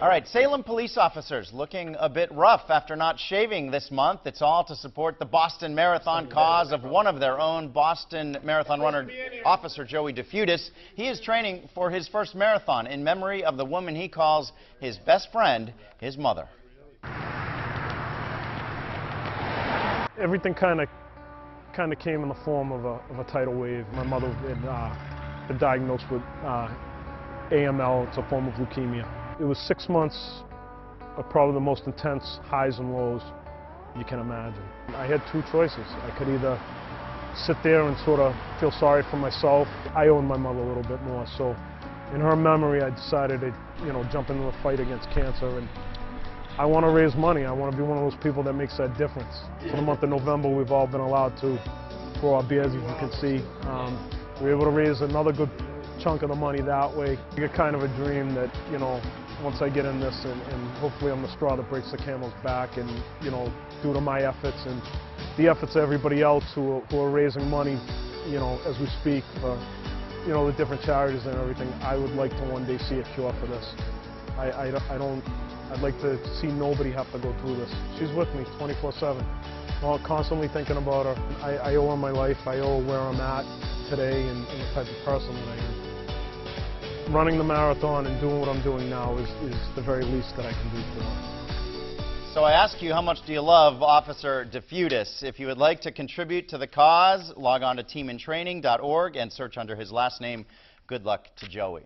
All right, Salem police officers looking a bit rough after not shaving this month. It's all to support the Boston Marathon cause of one of their own, Boston Marathon runner officer Joey Defeudis. He is training for his first marathon in memory of the woman he calls his best friend, his mother. Everything kind of kind of came in the form of a, of a tidal wave. My mother had uh, been diagnosed with uh, AML. It's a form of leukemia. It was six months of probably the most intense highs and lows you can imagine. I had two choices. I could either sit there and sort of feel sorry for myself. I own my mother a little bit more, so in her memory, I decided to, you know, jump into the fight against cancer. And I want to raise money. I want to be one of those people that makes that difference. For the month of November, we've all been allowed to grow our beers, as you can see. Um, we were able to raise another good chunk of the money that way. I get kind of a dream that, you know, once I get in this and, and, hopefully I'm the straw that breaks the camel's back and, you know, due to my efforts and the efforts of everybody else who, who are raising money, you know, as we speak for, you know, the different charities and everything, I would like to one day see a cure for this. I, I, I don't, I'd like to see nobody have to go through this. She's with me 24-7. I'm constantly thinking about her. I, I owe her my life. I owe where I'm at today and, and the type of person that I am running the marathon and doing what I'm doing now is, is the very least that I can do for them. So I ask you, how much do you love Officer Defeudis? If you would like to contribute to the cause, log on to teamintraining.org and search under his last name. Good luck to Joey.